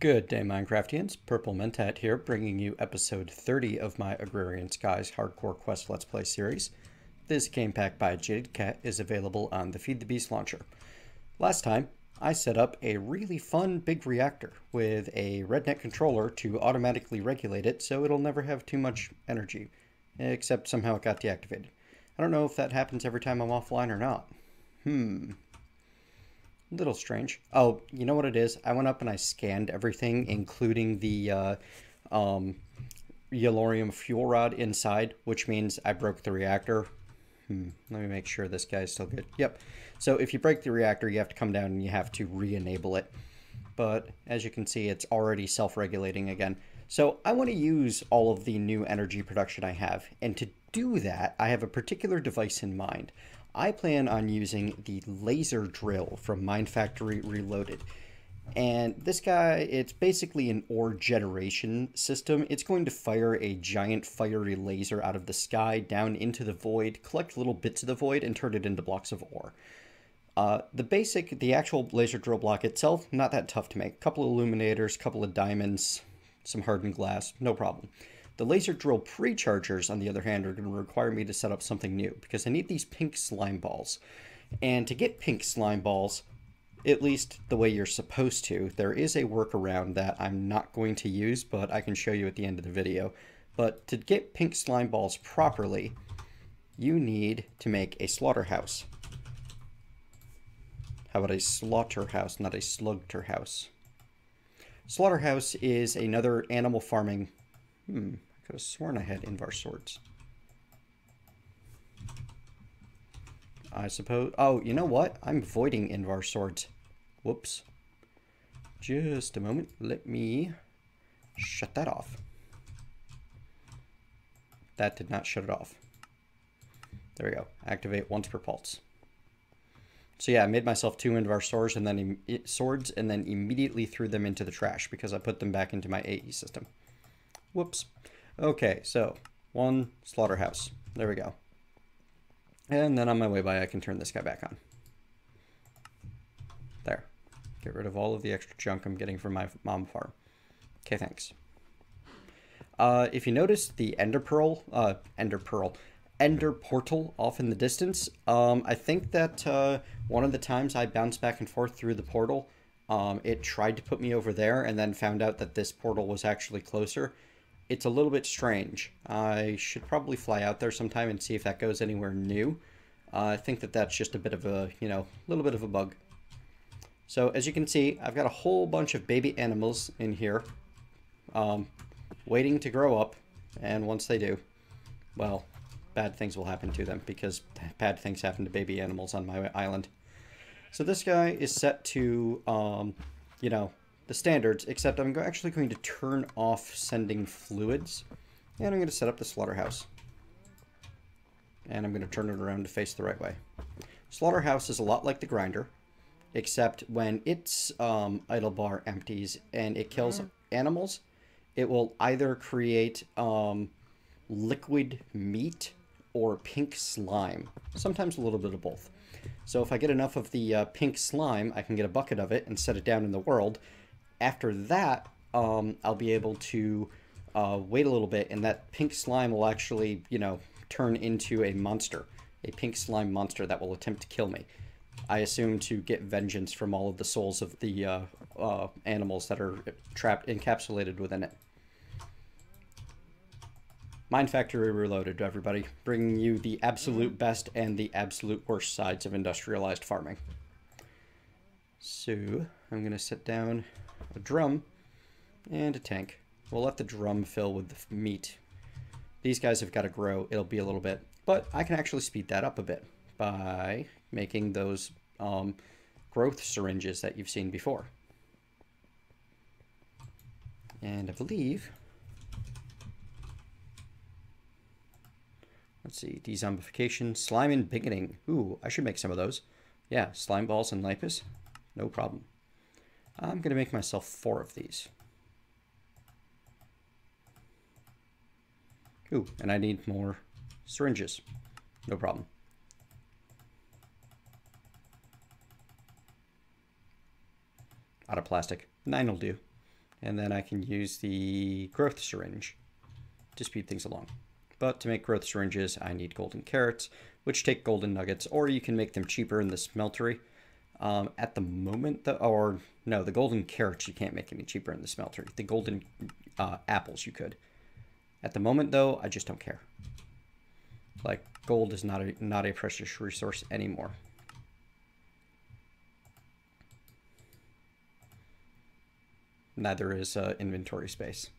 Good day, Minecraftians. Purple Mentat here, bringing you episode 30 of my Agrarian Skies Hardcore Quest Let's Play series. This game pack by Jadedcat is available on the Feed the Beast launcher. Last time, I set up a really fun big reactor with a RedNet controller to automatically regulate it so it'll never have too much energy, except somehow it got deactivated. I don't know if that happens every time I'm offline or not. Hmm, little strange. Oh, you know what it is? I went up and I scanned everything, including the uh, um, Yellorium fuel rod inside, which means I broke the reactor. Hmm, let me make sure this guy's still good. Yep. So if you break the reactor, you have to come down and you have to re-enable it. But as you can see, it's already self-regulating again. So I want to use all of the new energy production I have. And to do that, I have a particular device in mind. I plan on using the laser drill from MineFactory Reloaded. And this guy, it's basically an ore generation system. It's going to fire a giant fiery laser out of the sky down into the void, collect little bits of the void, and turn it into blocks of ore. Uh, the basic, the actual laser drill block itself, not that tough to make. Couple of illuminators, couple of diamonds, some hardened glass, no problem. The laser drill prechargers, on the other hand, are going to require me to set up something new because I need these pink slime balls. And to get pink slime balls, at least the way you're supposed to, there is a workaround that I'm not going to use, but I can show you at the end of the video. But to get pink slime balls properly, you need to make a slaughterhouse. How about a slaughterhouse, not a slugterhouse? Slaughterhouse is another animal farming... Hmm, could have sworn I had Invar swords. I suppose... Oh, you know what? I'm voiding Invar swords. Whoops. Just a moment. Let me shut that off. That did not shut it off. There we go. Activate once per pulse. So yeah, I made myself two Invar swords and then swords and then immediately threw them into the trash because I put them back into my AE system. Whoops. Okay, so one slaughterhouse. There we go. And then on my way by, I can turn this guy back on. There. Get rid of all of the extra junk I'm getting from my mob farm. Okay, thanks. Uh, if you notice the ender pearl, uh, ender pearl, ender portal off in the distance, um, I think that uh, one of the times I bounced back and forth through the portal, um, it tried to put me over there and then found out that this portal was actually closer it's a little bit strange. I should probably fly out there sometime and see if that goes anywhere new. Uh, I think that that's just a bit of a, you know, a little bit of a bug. So as you can see, I've got a whole bunch of baby animals in here um, waiting to grow up. And once they do, well, bad things will happen to them because bad things happen to baby animals on my island. So this guy is set to, um, you know, the standards, except I'm actually going to turn off sending fluids, and I'm going to set up the slaughterhouse. And I'm going to turn it around to face the right way. Slaughterhouse is a lot like the grinder, except when its um, idle bar empties and it kills mm. animals, it will either create um, liquid meat or pink slime. Sometimes a little bit of both. So if I get enough of the uh, pink slime, I can get a bucket of it and set it down in the world, after that, um, I'll be able to uh, wait a little bit, and that pink slime will actually, you know, turn into a monster, a pink slime monster that will attempt to kill me. I assume to get vengeance from all of the souls of the uh, uh, animals that are trapped, encapsulated within it. MineFactory Reloaded, everybody, bringing you the absolute best and the absolute worst sides of industrialized farming. So, I'm going to sit down a drum, and a tank. We'll let the drum fill with the meat. These guys have got to grow. It'll be a little bit, but I can actually speed that up a bit by making those um, growth syringes that you've seen before. And I believe, let's see, dezombification, slime embiggening. Ooh, I should make some of those. Yeah, slime balls and lapis, no problem. I'm going to make myself four of these. Ooh, and I need more syringes. No problem. Out of plastic. Nine will do. And then I can use the growth syringe to speed things along. But to make growth syringes, I need golden carrots, which take golden nuggets, or you can make them cheaper in the smeltery. Um, at the moment, the, or no, the golden carrots you can't make any cheaper in the smeltery. The golden uh, apples you could. At the moment, though, I just don't care. Like gold is not a not a precious resource anymore. Neither is uh, inventory space.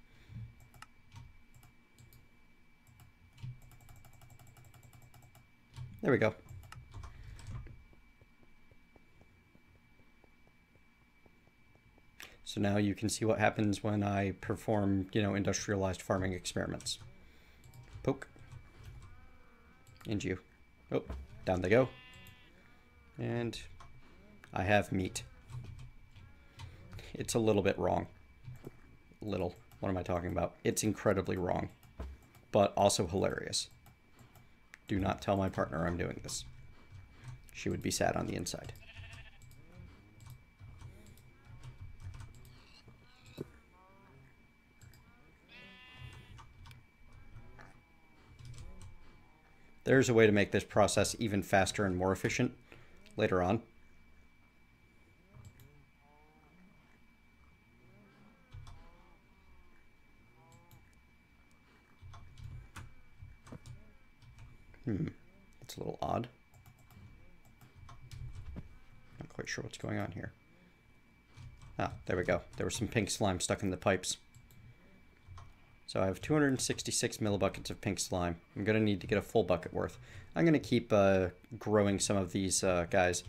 There we go. So now you can see what happens when I perform, you know, industrialized farming experiments. Poke. And you. Oh, down they go. And I have meat. It's a little bit wrong. Little. What am I talking about? It's incredibly wrong, but also hilarious. Do not tell my partner I'm doing this. She would be sad on the inside. There's a way to make this process even faster and more efficient later on. Hmm, that's a little odd. Not quite sure what's going on here. Ah, there we go. There was some pink slime stuck in the pipes. So I have 266 millibuckets of pink slime. I'm going to need to get a full bucket worth. I'm going to keep uh, growing some of these uh, guys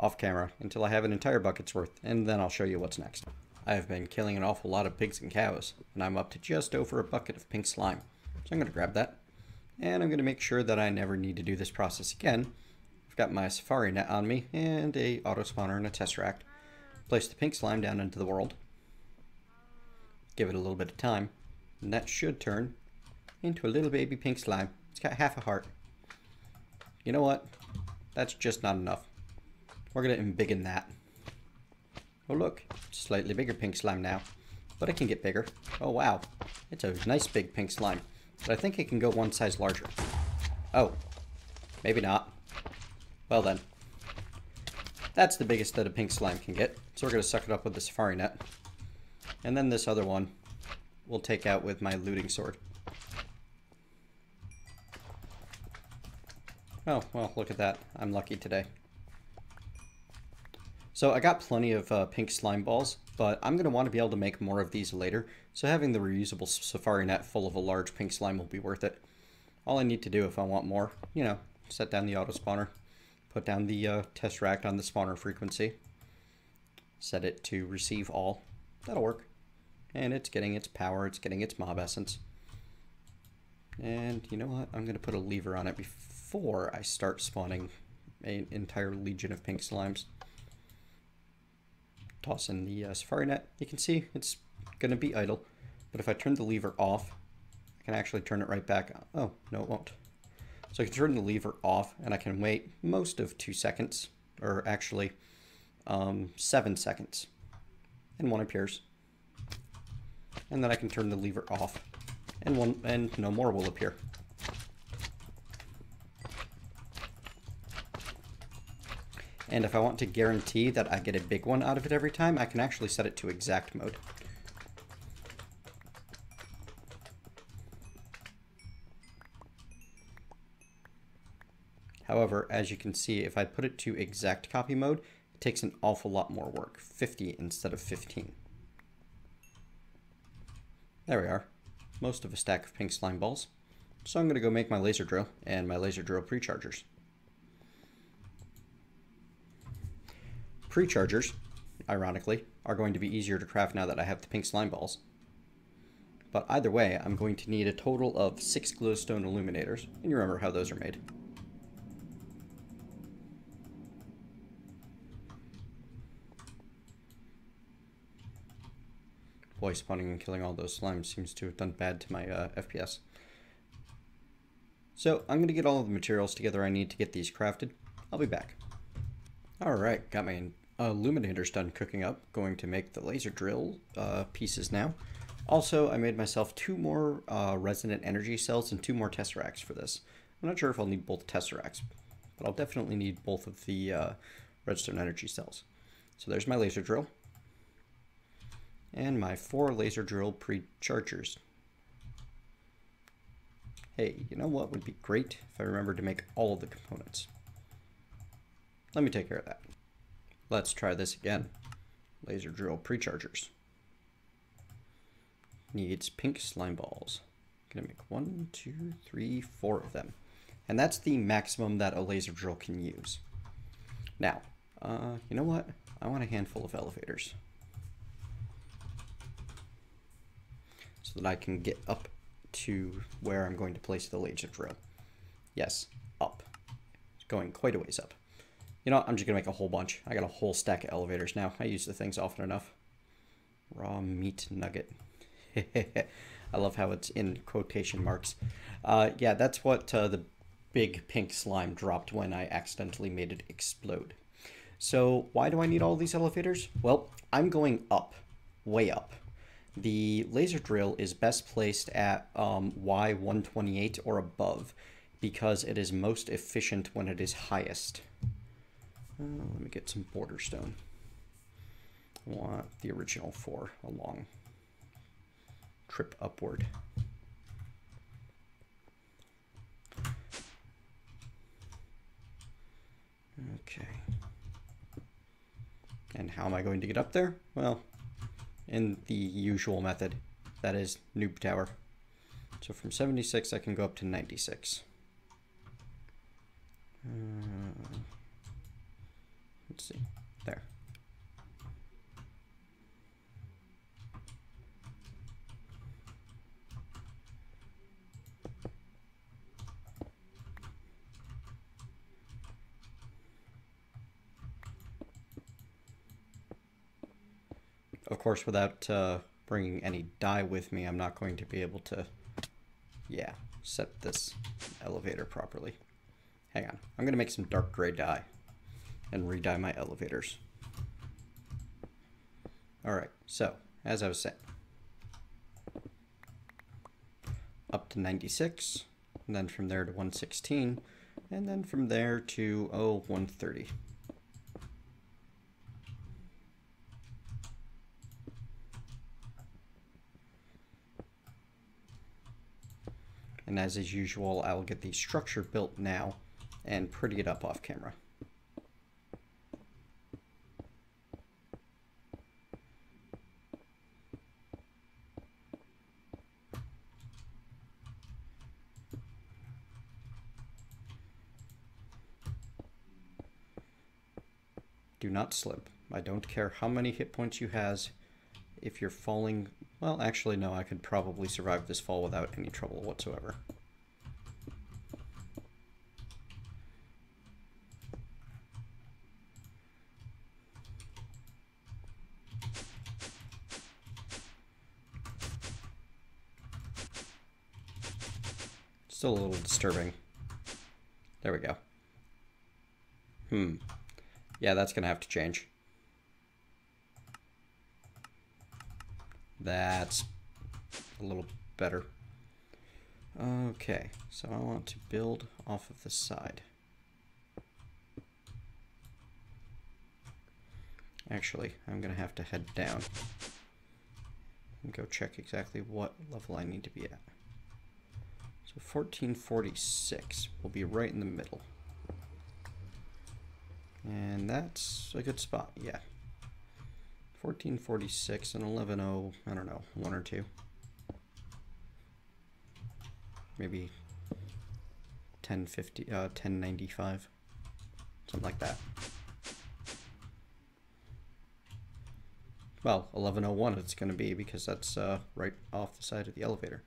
off camera until I have an entire bucket's worth, and then I'll show you what's next. I have been killing an awful lot of pigs and cows, and I'm up to just over a bucket of pink slime. So I'm going to grab that, and I'm going to make sure that I never need to do this process again. I've got my safari net on me, and a auto spawner and a tesseract. Place the pink slime down into the world. Give it a little bit of time, and that should turn into a little baby pink slime. It's got half a heart. You know what? That's just not enough. We're going to embiggen that. Oh look, slightly bigger pink slime now. But it can get bigger. Oh wow, it's a nice big pink slime. But I think it can go one size larger. Oh, maybe not. Well then. That's the biggest that a pink slime can get. So we're going to suck it up with the safari net. And then this other one will take out with my looting sword. Oh, well, look at that. I'm lucky today. So I got plenty of uh, pink slime balls, but I'm going to want to be able to make more of these later, so having the reusable safari net full of a large pink slime will be worth it. All I need to do if I want more, you know, set down the auto spawner, put down the uh, rack on the spawner frequency, set it to receive all. That'll work and it's getting its power, it's getting its mob essence. And you know what? I'm going to put a lever on it before I start spawning an entire legion of pink slimes. Toss in the uh, safari net. You can see it's going to be idle, but if I turn the lever off, I can actually turn it right back. Oh, no it won't. So I can turn the lever off and I can wait most of two seconds, or actually um, seven seconds, and one appears and then I can turn the lever off and one and no more will appear. And if I want to guarantee that I get a big one out of it every time, I can actually set it to exact mode. However, as you can see, if I put it to exact copy mode, it takes an awful lot more work, 50 instead of 15. There we are. Most of a stack of pink slime balls. So I'm going to go make my laser drill and my laser drill prechargers. Prechargers, ironically, are going to be easier to craft now that I have the pink slime balls. But either way, I'm going to need a total of six glowstone illuminators, and you remember how those are made. Spawning and killing all those slimes seems to have done bad to my uh, FPS. So I'm going to get all the materials together I need to get these crafted. I'll be back. Alright, got my illuminator's done cooking up. Going to make the laser drill uh, pieces now. Also, I made myself two more uh, resonant energy cells and two more tesseracts for this. I'm not sure if I'll need both tesseracts, but I'll definitely need both of the uh, redstone energy cells. So there's my laser drill and my four laser drill pre-chargers. Hey, you know what would be great if I remembered to make all of the components? Let me take care of that. Let's try this again. Laser drill pre-chargers. Needs pink slime balls. I'm Gonna make one, two, three, four of them. And that's the maximum that a laser drill can use. Now, uh, you know what? I want a handful of elevators. So that I can get up to where I'm going to place the laser drill. Yes, up. It's going quite a ways up. You know? I'm just going to make a whole bunch. I got a whole stack of elevators now. I use the things often enough. Raw meat nugget. I love how it's in quotation marks. Uh, yeah, that's what uh, the big pink slime dropped when I accidentally made it explode. So why do I need all these elevators? Well, I'm going up, way up. The laser drill is best placed at um, Y128 or above because it is most efficient when it is highest. Uh, let me get some border stone. I want the original four along. Trip upward. Okay. And how am I going to get up there? Well, in the usual method, that is noob tower. So from 76 I can go up to 96. Uh, let's see, there. Course, without uh, bringing any dye with me, I'm not going to be able to, yeah, set this elevator properly. Hang on. I'm going to make some dark gray dye and re-dye my elevators. Alright, so, as I was saying, up to 96, and then from there to 116, and then from there to, oh, 130. And as is usual, I'll get the structure built now and pretty it up off camera. Do not slip. I don't care how many hit points you has. If you're falling well, actually, no, I could probably survive this fall without any trouble whatsoever. Still a little disturbing. There we go. Hmm. Yeah, that's going to have to change. That's a little better. Okay, so I want to build off of the side. Actually, I'm going to have to head down and go check exactly what level I need to be at. So 1446 will be right in the middle. And that's a good spot, yeah. 1446 and 11, I don't know, one or two. Maybe 1050, uh, 1095, something like that. Well, 1101 it's going to be because that's uh, right off the side of the elevator.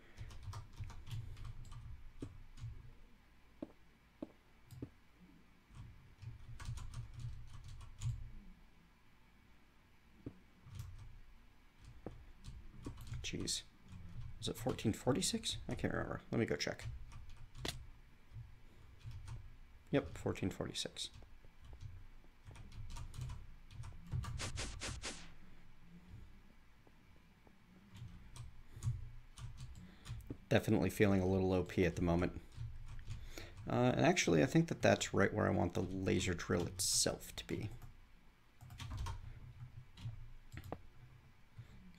Is it 1446? I can't remember. Let me go check. Yep, 1446. Definitely feeling a little OP at the moment. Uh, and actually, I think that that's right where I want the laser drill itself to be.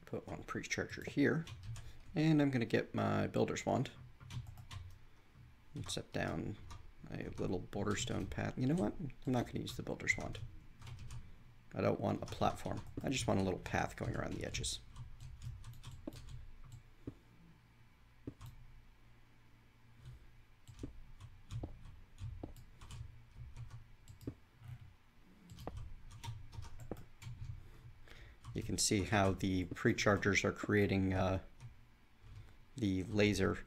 Put one pre-charger here. And I'm going to get my builder's wand. And set down a little border stone path. You know what? I'm not going to use the builder's wand. I don't want a platform. I just want a little path going around the edges. You can see how the pre-chargers are creating uh, the laser,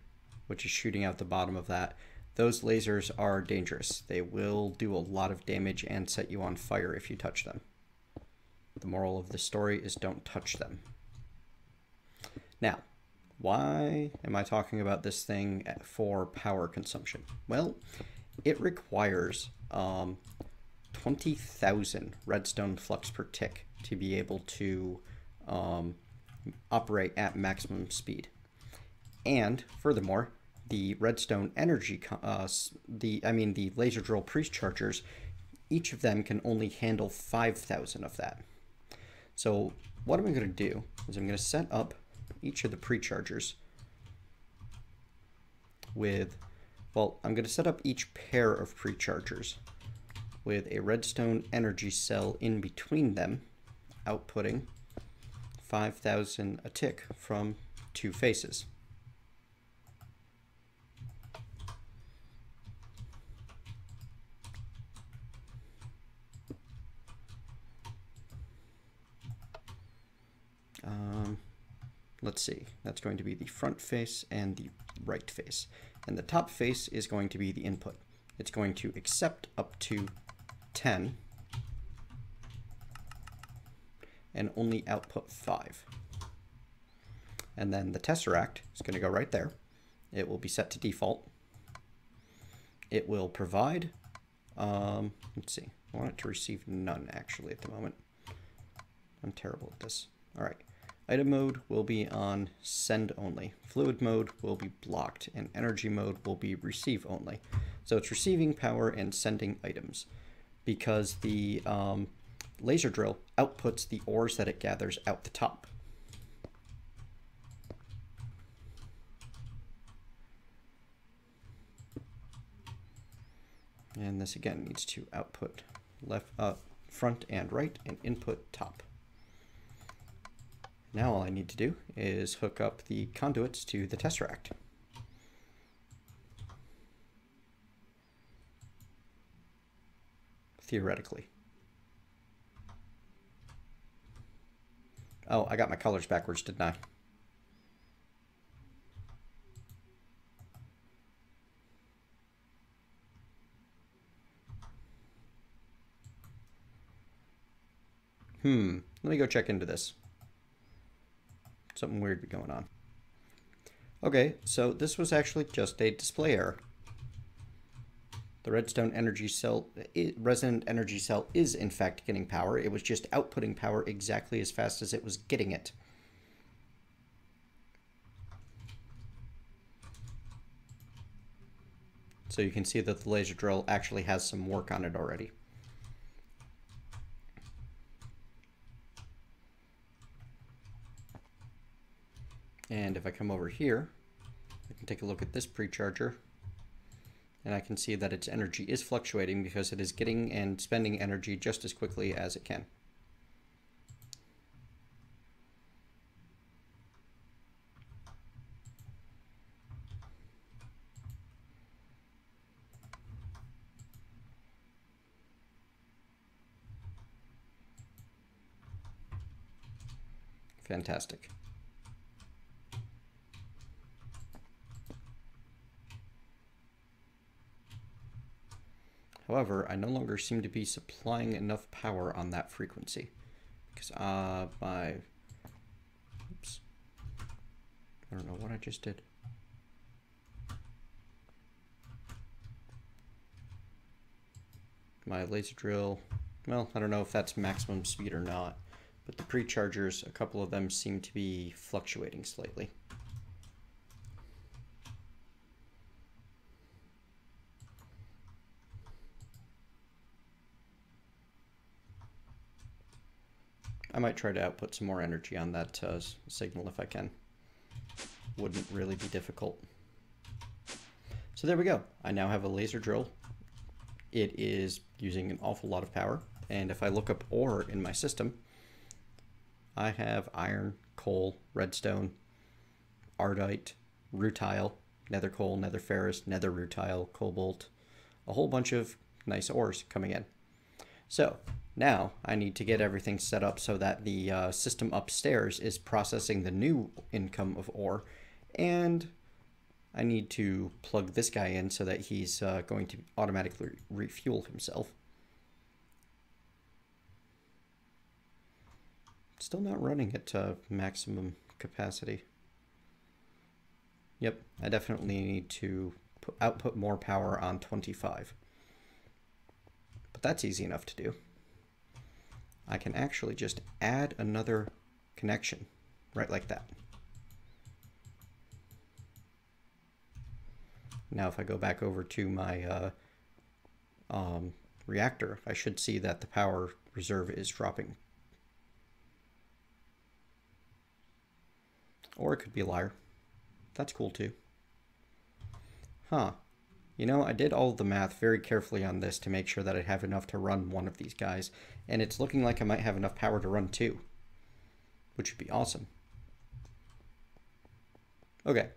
which is shooting out the bottom of that. Those lasers are dangerous. They will do a lot of damage and set you on fire if you touch them. The moral of the story is don't touch them. Now, why am I talking about this thing for power consumption? Well, it requires um, 20,000 redstone flux per tick to be able to um, operate at maximum speed. And furthermore, the redstone energy, uh, the I mean the laser drill pre-chargers, each of them can only handle 5,000 of that. So what I'm going to do is I'm going to set up each of the pre-chargers with, well, I'm going to set up each pair of pre-chargers with a redstone energy cell in between them outputting 5,000 a tick from two faces. Um, let's see, that's going to be the front face and the right face. And the top face is going to be the input. It's going to accept up to 10 and only output 5. And then the tesseract is going to go right there. It will be set to default. It will provide, um, let's see, I want it to receive none actually at the moment. I'm terrible at this. All right. Item mode will be on send only. Fluid mode will be blocked, and energy mode will be receive only. So it's receiving power and sending items because the um, laser drill outputs the ores that it gathers out the top. And this again needs to output left, uh, front and right and input top. Now all I need to do is hook up the conduits to the tesseract. Theoretically. Oh, I got my colors backwards, didn't I? Hmm, let me go check into this. Something weird be going on. Okay, so this was actually just a display error. The redstone energy cell, resonant energy cell is in fact getting power. It was just outputting power exactly as fast as it was getting it. So you can see that the laser drill actually has some work on it already. And if I come over here, I can take a look at this pre-charger and I can see that its energy is fluctuating because it is getting and spending energy just as quickly as it can. Fantastic. However, I no longer seem to be supplying enough power on that frequency. Because uh, my... Oops. I don't know what I just did. My laser drill, well, I don't know if that's maximum speed or not, but the pre-chargers, a couple of them seem to be fluctuating slightly. Might try to output some more energy on that uh, signal if I can. Wouldn't really be difficult. So there we go. I now have a laser drill. It is using an awful lot of power. And if I look up ore in my system, I have iron, coal, redstone, ardite, rutile, nether coal, nether ferrous, nether rutile, cobalt, a whole bunch of nice ores coming in. So now I need to get everything set up so that the uh, system upstairs is processing the new income of ore and I need to plug this guy in so that he's uh, going to automatically refuel himself. Still not running at uh, maximum capacity. Yep, I definitely need to put, output more power on 25. But that's easy enough to do. I can actually just add another connection, right like that. Now if I go back over to my uh, um, reactor, I should see that the power reserve is dropping. Or it could be a liar. That's cool too. Huh. You know, I did all the math very carefully on this to make sure that I have enough to run one of these guys, and it's looking like I might have enough power to run two, which would be awesome. Okay,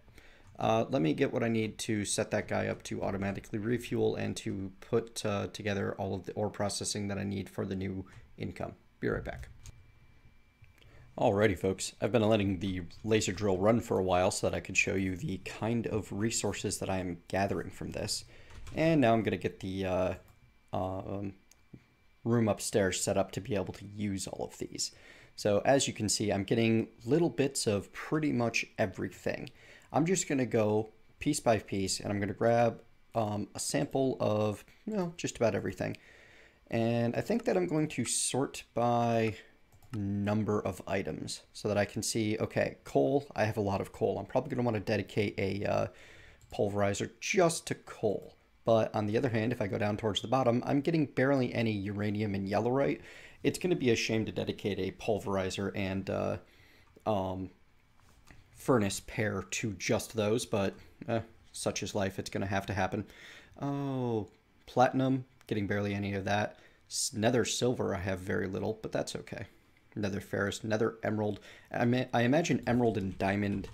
uh, let me get what I need to set that guy up to automatically refuel and to put uh, together all of the ore processing that I need for the new income. Be right back. Alrighty folks, I've been letting the laser drill run for a while so that I could show you the kind of resources that I am gathering from this. And now I'm going to get the uh, um, room upstairs set up to be able to use all of these. So as you can see, I'm getting little bits of pretty much everything. I'm just going to go piece by piece and I'm going to grab um, a sample of you know, just about everything. And I think that I'm going to sort by number of items so that I can see, okay, coal, I have a lot of coal. I'm probably going to want to dedicate a uh, pulverizer just to coal. But on the other hand, if I go down towards the bottom, I'm getting barely any uranium and yellorite. It's going to be a shame to dedicate a pulverizer and uh, um, furnace pair to just those, but eh, such is life. It's going to have to happen. Oh, platinum, getting barely any of that. Nether silver, I have very little, but that's okay. Nether ferrous, nether emerald. I, mean, I imagine emerald and diamond,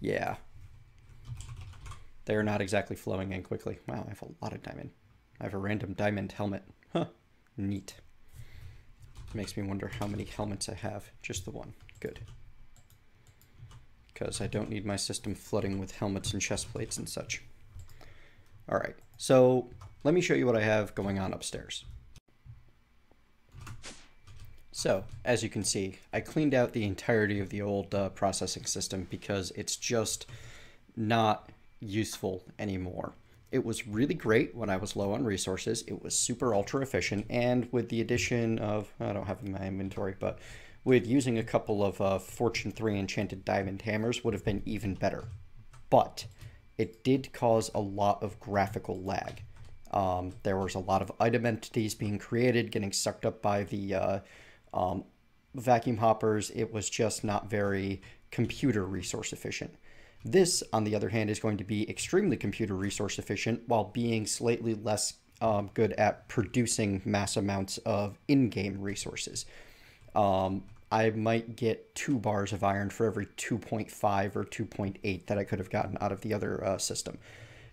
yeah. They're not exactly flowing in quickly. Wow, I have a lot of diamond. I have a random diamond helmet. Huh, neat. Makes me wonder how many helmets I have. Just the one. Good because I don't need my system flooding with helmets and chest plates and such. All right, so let me show you what I have going on upstairs. So, as you can see, I cleaned out the entirety of the old uh, processing system because it's just not useful anymore. It was really great when I was low on resources. It was super ultra efficient, and with the addition of, I don't have in my inventory, but with using a couple of uh, Fortune 3 enchanted diamond hammers would have been even better. But it did cause a lot of graphical lag. Um, there was a lot of item entities being created, getting sucked up by the uh, um, vacuum hoppers. It was just not very computer resource efficient. This, on the other hand, is going to be extremely computer resource efficient while being slightly less um, good at producing mass amounts of in-game resources um, I might get two bars of iron for every 2.5 or 2.8 that I could have gotten out of the other uh, system.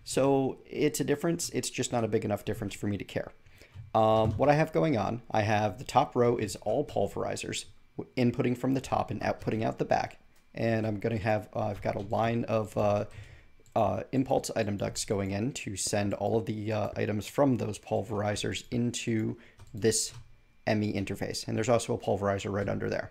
So it's a difference. It's just not a big enough difference for me to care. Um, what I have going on, I have the top row is all pulverizers, inputting from the top and outputting out the back. And I'm going to have, uh, I've got a line of uh, uh, impulse item ducts going in to send all of the uh, items from those pulverizers into this ME interface. And there's also a pulverizer right under there.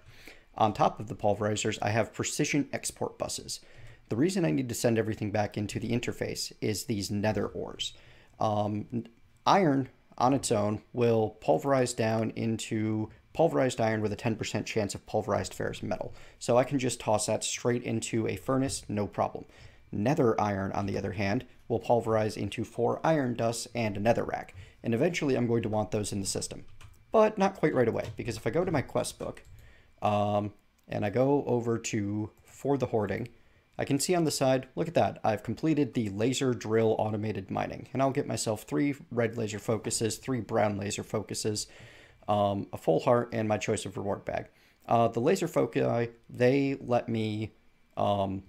On top of the pulverizers, I have precision export buses. The reason I need to send everything back into the interface is these nether ores. Um, iron on its own will pulverize down into pulverized iron with a 10% chance of pulverized ferrous metal. So I can just toss that straight into a furnace, no problem. Nether iron, on the other hand, will pulverize into four iron dust and a nether rack. And eventually I'm going to want those in the system. but not quite right away, because if I go to my quest book, um, and I go over to For the Hoarding, I can see on the side, look at that, I've completed the laser drill automated mining, and I'll get myself three red laser focuses, three brown laser focuses, um, a full heart, and my choice of reward bag. Uh, the laser foci, they let me um,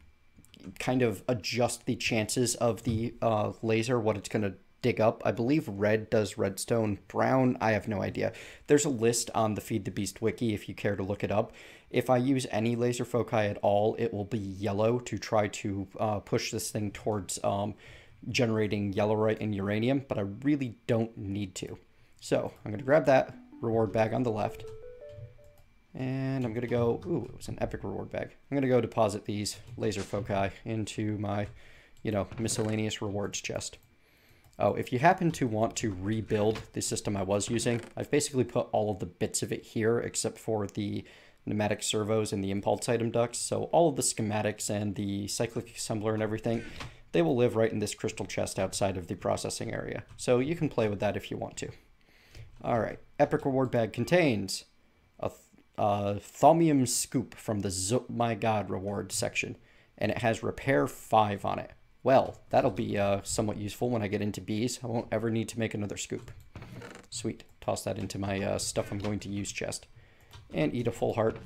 kind of adjust the chances of the uh, laser, what it's going to dig up. I believe red does redstone. Brown, I have no idea. There's a list on the Feed the Beast wiki if you care to look it up. If I use any laser foci at all, it will be yellow to try to uh, push this thing towards um, generating yellorite and uranium, but I really don't need to. So I'm going to grab that reward bag on the left. And I'm going to go, ooh, it was an epic reward bag. I'm going to go deposit these laser foci into my, you know, miscellaneous rewards chest. Oh, if you happen to want to rebuild the system I was using, I've basically put all of the bits of it here except for the pneumatic servos and the impulse item ducts. So all of the schematics and the cyclic assembler and everything, they will live right in this crystal chest outside of the processing area. So you can play with that if you want to. All right, Epic Reward Bag contains a, a Thaumium Scoop from the My God reward section, and it has Repair 5 on it. Well, that'll be uh, somewhat useful when I get into bees. I won't ever need to make another scoop. Sweet. Toss that into my uh, stuff I'm going to use chest. And eat a full heart.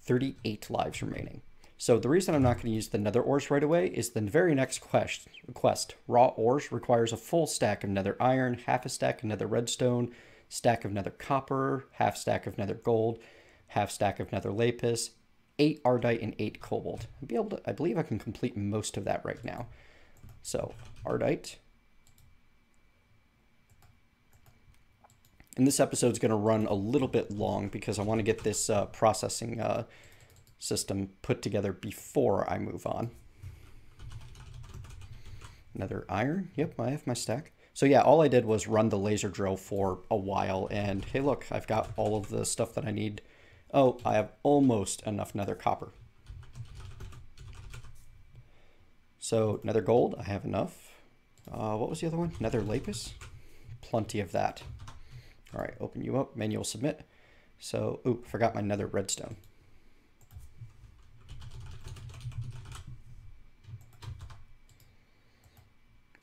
38 lives remaining. So the reason I'm not going to use the nether ores right away is the very next quest. quest. Raw ores requires a full stack of nether iron, half a stack of nether redstone, stack of nether copper, half stack of nether gold, half stack of nether lapis, eight Ardite and eight Cobalt. I'll be able to, I believe I can complete most of that right now. So Ardite. And this episode is going to run a little bit long because I want to get this uh, processing uh, system put together before I move on. Another iron. Yep, I have my stack. So yeah, all I did was run the laser drill for a while and hey look, I've got all of the stuff that I need Oh, I have almost enough nether copper. So nether gold, I have enough. Uh, what was the other one? Nether lapis? Plenty of that. All right, open you up, manual submit. So, ooh, forgot my nether redstone.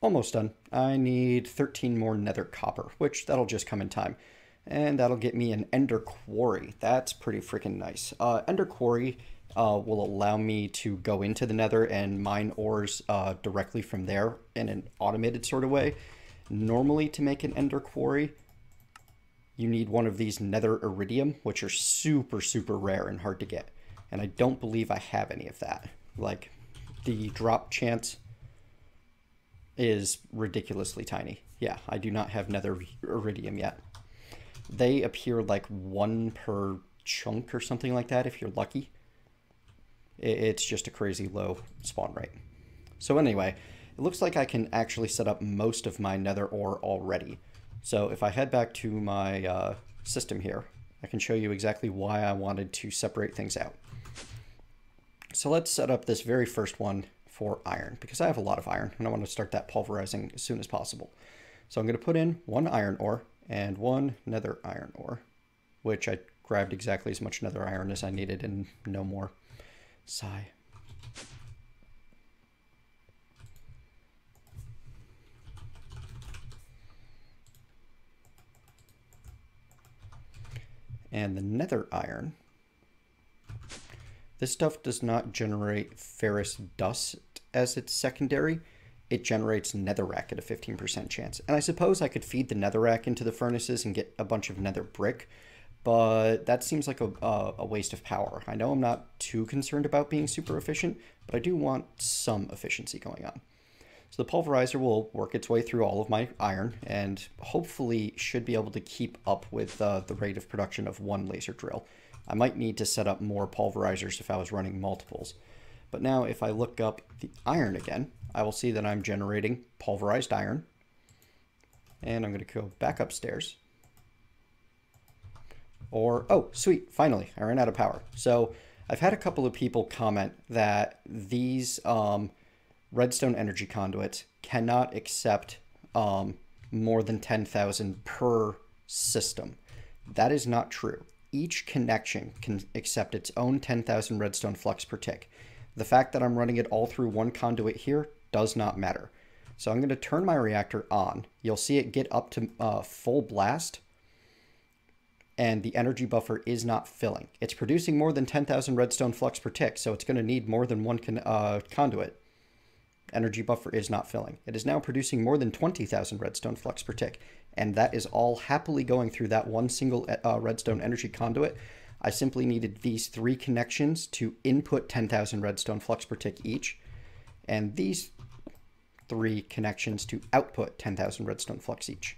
Almost done. I need 13 more nether copper, which that'll just come in time and that'll get me an Ender Quarry. That's pretty freaking nice. Uh, Ender Quarry uh, will allow me to go into the nether and mine ores uh, directly from there in an automated sort of way. Normally to make an Ender Quarry, you need one of these nether iridium, which are super, super rare and hard to get. And I don't believe I have any of that. Like, the drop chance is ridiculously tiny. Yeah, I do not have nether iridium yet they appear like one per chunk or something like that if you're lucky. It's just a crazy low spawn rate. So anyway, it looks like I can actually set up most of my nether ore already. So if I head back to my uh, system here, I can show you exactly why I wanted to separate things out. So let's set up this very first one for iron, because I have a lot of iron, and I want to start that pulverizing as soon as possible. So I'm going to put in one iron ore, and one nether iron ore, which I grabbed exactly as much nether iron as I needed and no more. Sigh. And the nether iron, this stuff does not generate ferrous dust as its secondary it generates netherrack at a 15% chance. And I suppose I could feed the netherrack into the furnaces and get a bunch of nether brick, but that seems like a, a, waste of power. I know I'm not too concerned about being super efficient, but I do want some efficiency going on. So the pulverizer will work its way through all of my iron and hopefully should be able to keep up with uh, the rate of production of one laser drill. I might need to set up more pulverizers if I was running multiples. But now if I look up the iron again, I will see that I'm generating pulverized iron. And I'm going to go back upstairs. Or, oh, sweet, finally, I ran out of power. So I've had a couple of people comment that these um, redstone energy conduits cannot accept um, more than 10,000 per system. That is not true. Each connection can accept its own 10,000 redstone flux per tick. The fact that I'm running it all through one conduit here does not matter. So I'm going to turn my reactor on. You'll see it get up to uh, full blast and the energy buffer is not filling. It's producing more than 10,000 redstone flux per tick, so it's going to need more than one con uh, conduit. Energy buffer is not filling. It is now producing more than 20,000 redstone flux per tick, and that is all happily going through that one single uh, redstone energy conduit. I simply needed these three connections to input 10,000 redstone flux per tick each, and these three connections to output 10,000 redstone flux each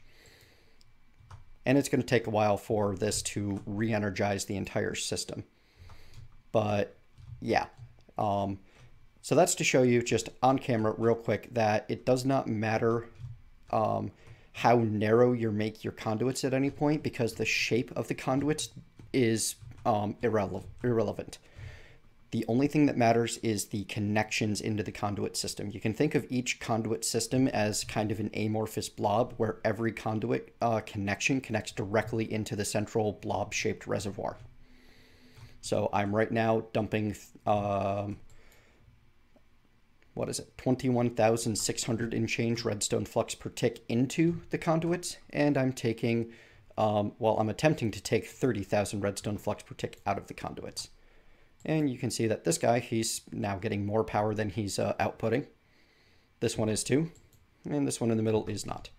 and it's going to take a while for this to re-energize the entire system. But yeah, um, so that's to show you just on camera real quick that it does not matter um, how narrow you make your conduits at any point because the shape of the conduits is um, irrele irrelevant. The only thing that matters is the connections into the conduit system. You can think of each conduit system as kind of an amorphous blob where every conduit uh, connection connects directly into the central blob-shaped reservoir. So I'm right now dumping, um, what is it, 21,600 and change redstone flux per tick into the conduits, and I'm taking, um, well, I'm attempting to take 30,000 redstone flux per tick out of the conduits. And you can see that this guy, he's now getting more power than he's uh, outputting. This one is too, and this one in the middle is not.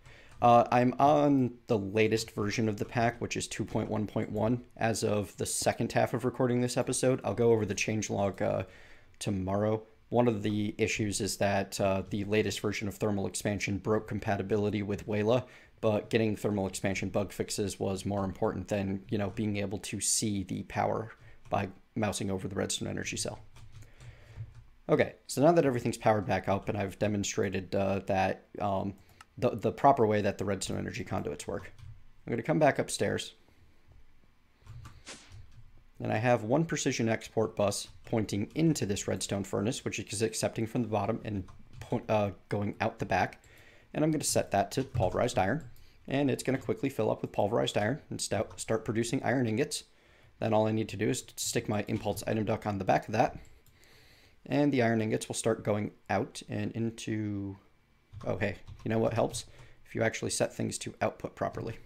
Uh, I'm on the latest version of the pack, which is 2.1.1 as of the second half of recording this episode. I'll go over the changelog uh, tomorrow. One of the issues is that uh, the latest version of thermal expansion broke compatibility with Waila, but getting thermal expansion bug fixes was more important than, you know, being able to see the power by mousing over the redstone energy cell. Okay, so now that everything's powered back up and I've demonstrated uh, that um, the, the proper way that the redstone energy conduits work, I'm going to come back upstairs. And I have one precision export bus pointing into this redstone furnace, which is accepting from the bottom and point, uh, going out the back. And I'm going to set that to pulverized iron. And it's going to quickly fill up with pulverized iron and start producing iron ingots. Then all I need to do is stick my impulse item duct on the back of that. And the iron ingots will start going out and into... Oh, hey, you know what helps? If you actually set things to output properly.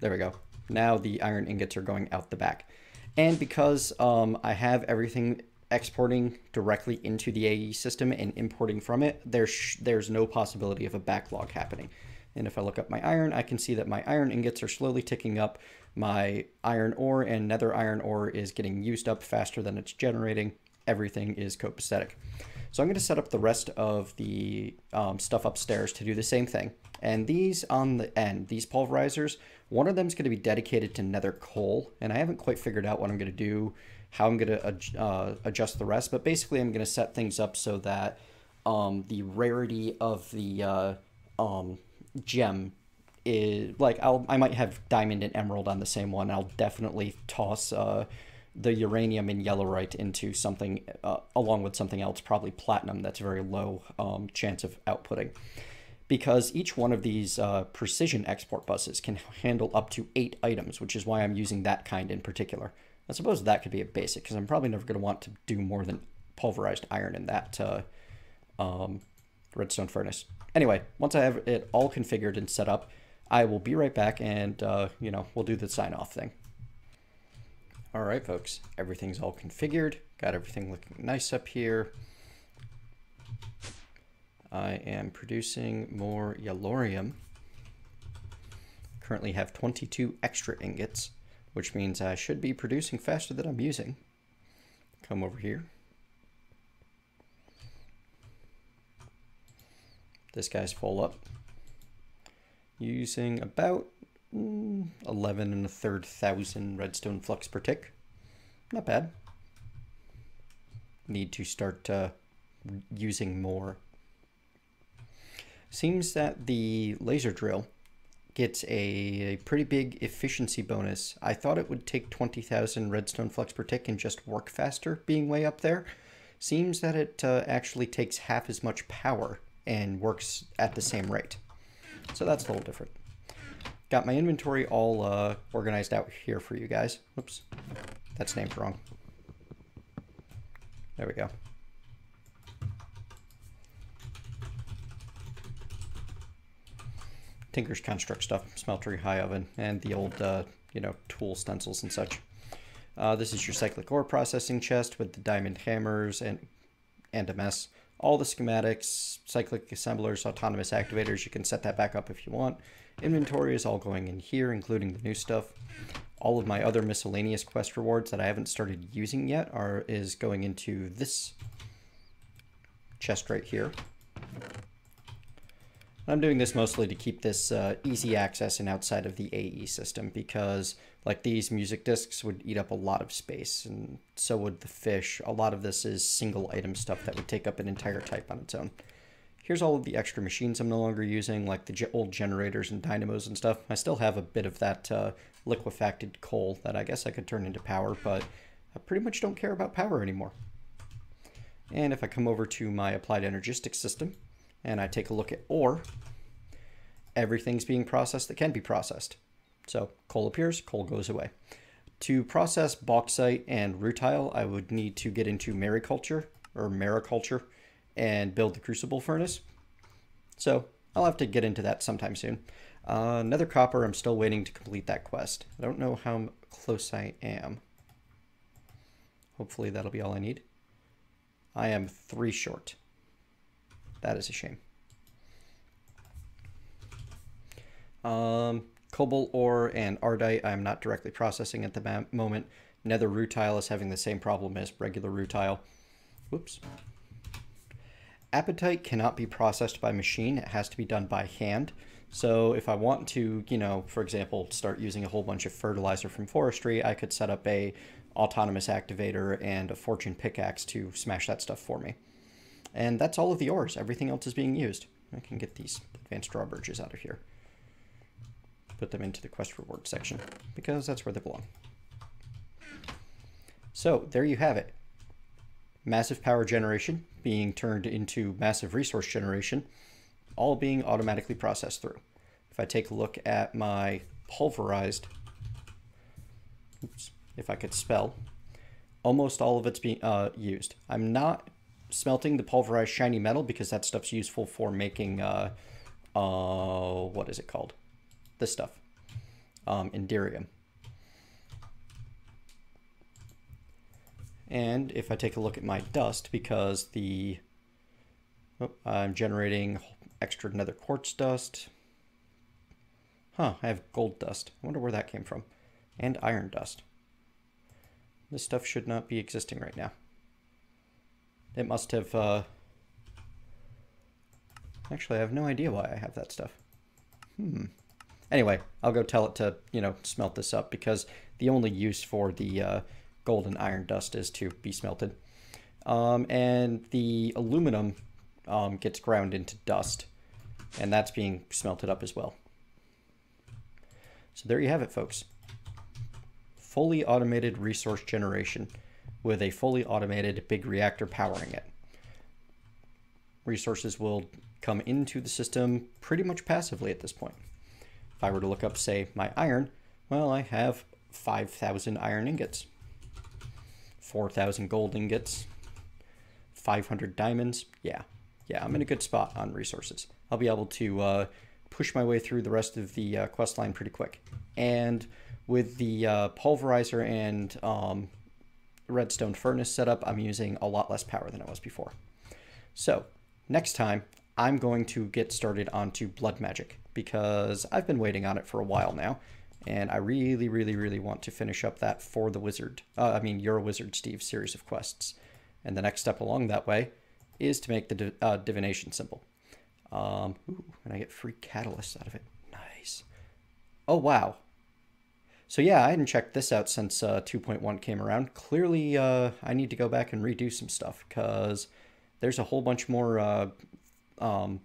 There we go. Now the iron ingots are going out the back. And because um, I have everything exporting directly into the AE system and importing from it, there's, there's no possibility of a backlog happening. And if I look up my iron, I can see that my iron ingots are slowly ticking up. My iron ore and nether iron ore is getting used up faster than it's generating. Everything is copacetic. So I'm going to set up the rest of the um, stuff upstairs to do the same thing. And these on the end, these pulverizers, one of them is going to be dedicated to nether coal. And I haven't quite figured out what I'm going to do, how I'm going to uh, adjust the rest. But basically, I'm going to set things up so that um, the rarity of the uh, um, gem is like I'll I might have diamond and emerald on the same one. I'll definitely toss uh, the uranium and yellorite into something uh, along with something else, probably platinum. That's a very low um, chance of outputting. Because each one of these uh, precision export buses can handle up to eight items, which is why I'm using that kind in particular. I suppose that could be a basic, because I'm probably never going to want to do more than pulverized iron in that uh, um, redstone furnace. Anyway, once I have it all configured and set up, I will be right back and, uh, you know, we'll do the sign off thing. All right, folks, everything's all configured. Got everything looking nice up here. I am producing more yellorium. Currently have 22 extra ingots, which means I should be producing faster than I'm using. Come over here. This guy's full up. Using about mm, 11 and a third thousand redstone flux per tick. Not bad. Need to start uh, using more. Seems that the laser drill gets a, a, pretty big efficiency bonus. I thought it would take 20,000 redstone flux per tick and just work faster being way up there. Seems that it uh, actually takes half as much power and works at the same rate. So that's a little different. Got my inventory all uh, organized out here for you guys. Oops, that's named wrong. There we go. Tinker's Construct stuff, Smeltery High Oven, and the old, uh, you know, tool stencils and such. Uh, this is your cyclic ore processing chest with the diamond hammers and, and a mess. All the schematics, cyclic assemblers, autonomous activators, you can set that back up if you want. Inventory is all going in here, including the new stuff. All of my other miscellaneous quest rewards that I haven't started using yet are is going into this chest right here. I'm doing this mostly to keep this uh, easy access and outside of the AE system because like these music discs would eat up a lot of space and so would the fish. A lot of this is single item stuff that would take up an entire type on its own. Here's all of the extra machines I'm no longer using, like the old generators and dynamos and stuff. I still have a bit of that uh, liquefacted coal that I guess I could turn into power, but I pretty much don't care about power anymore. And if I come over to my applied energistics system, and I take a look at ore, everything's being processed that can be processed. So coal appears, coal goes away. To process bauxite and rutile, I would need to get into mariculture or mariculture and build the crucible furnace. So I'll have to get into that sometime soon. Uh, another copper, I'm still waiting to complete that quest. I don't know how close I am. Hopefully that'll be all I need. I am three short. That is a shame. Um, cobalt ore and ardite I'm not directly processing at the moment. Nether rutile is having the same problem as regular rutile. Whoops. Apatite cannot be processed by machine. It has to be done by hand. So if I want to, you know, for example, start using a whole bunch of fertilizer from forestry, I could set up a autonomous activator and a fortune pickaxe to smash that stuff for me. And that's all of the ores. Everything else is being used. I can get these advanced drawbridges out of here. Put them into the quest reward section because that's where they belong. So there you have it. Massive power generation being turned into massive resource generation, all being automatically processed through. If I take a look at my pulverized, oops, if I could spell, almost all of it's being uh, used. I'm not smelting the pulverized shiny metal because that stuff's useful for making, uh, uh, what is it called? This stuff, um, Enderium. And if I take a look at my dust, because the, oh, I'm generating extra nether quartz dust. Huh, I have gold dust. I wonder where that came from. And iron dust. This stuff should not be existing right now. It must have, uh... Actually, I have no idea why I have that stuff. Hmm. Anyway, I'll go tell it to, you know, smelt this up because the only use for the uh, gold and iron dust is to be smelted. Um, and the aluminum um, gets ground into dust, and that's being smelted up as well. So there you have it, folks. Fully automated resource generation with a fully automated big reactor powering it. Resources will come into the system pretty much passively at this point. If I were to look up, say, my iron, well, I have 5,000 iron ingots, 4,000 gold ingots, 500 diamonds. Yeah, yeah, I'm in a good spot on resources. I'll be able to uh, push my way through the rest of the uh, quest line pretty quick. And with the uh, pulverizer and um, redstone furnace setup, I'm using a lot less power than I was before. So next time, I'm going to get started onto blood magic because I've been waiting on it for a while now. And I really, really, really want to finish up that for the wizard. Uh, I mean, you're a wizard, Steve series of quests. And the next step along that way is to make the uh, divination symbol. Um, ooh, and I get free catalyst out of it. Nice. Oh, wow. So yeah, I hadn't checked this out since uh, 2.1 came around. Clearly, uh, I need to go back and redo some stuff because there's a whole bunch more uh, um,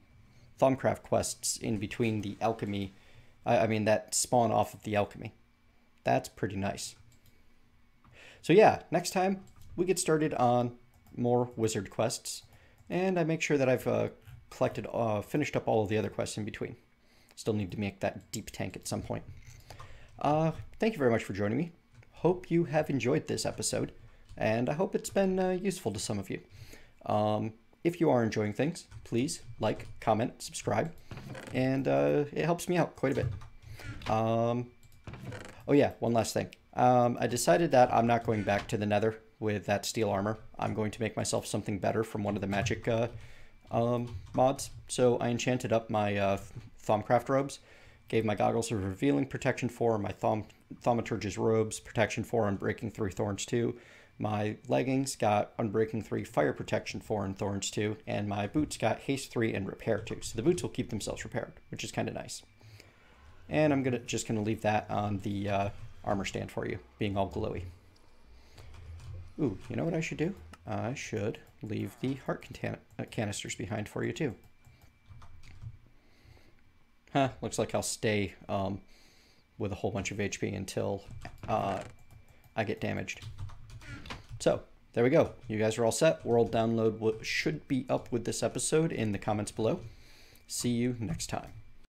Thaumcraft quests in between the alchemy. I, I mean, that spawn off of the alchemy. That's pretty nice. So yeah, next time we get started on more wizard quests, and I make sure that I've uh, collected, uh, finished up all of the other quests in between. Still need to make that deep tank at some point. Uh, thank you very much for joining me. Hope you have enjoyed this episode, and I hope it's been uh, useful to some of you. Um, if you are enjoying things, please like, comment, subscribe, and uh, it helps me out quite a bit. Um, oh yeah, one last thing. Um, I decided that I'm not going back to the nether with that steel armor. I'm going to make myself something better from one of the magic uh, um, mods. So I enchanted up my uh, robes, gave my goggles a revealing protection 4, my Thaumaturge's Thaumaturge's robes protection 4 Unbreaking 3 Thorns 2, my leggings got Unbreaking 3 Fire Protection 4 and Thorns 2, and my boots got Haste 3 and Repair 2. So the boots will keep themselves repaired, which is kind of nice. And I'm gonna just going to leave that on the uh, armor stand for you, being all glowy. Ooh, you know what I should do? I should leave the heart uh, canisters behind for you too. Huh, looks like I'll stay um, with a whole bunch of HP until uh, I get damaged. So, there we go. You guys are all set. World download should be up with this episode in the comments below. See you next time.